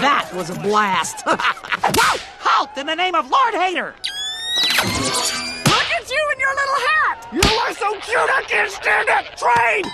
That was a blast. Halt in the name of Lord Hater! Look at you in your little hat! You are so cute I can't stand it! Train!